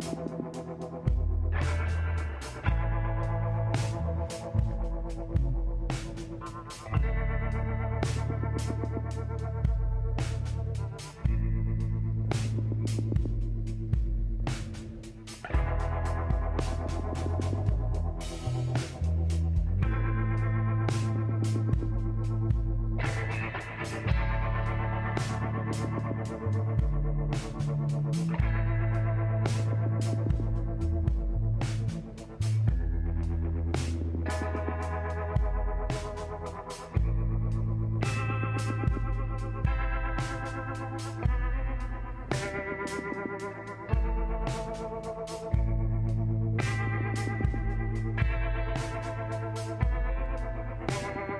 Thank you.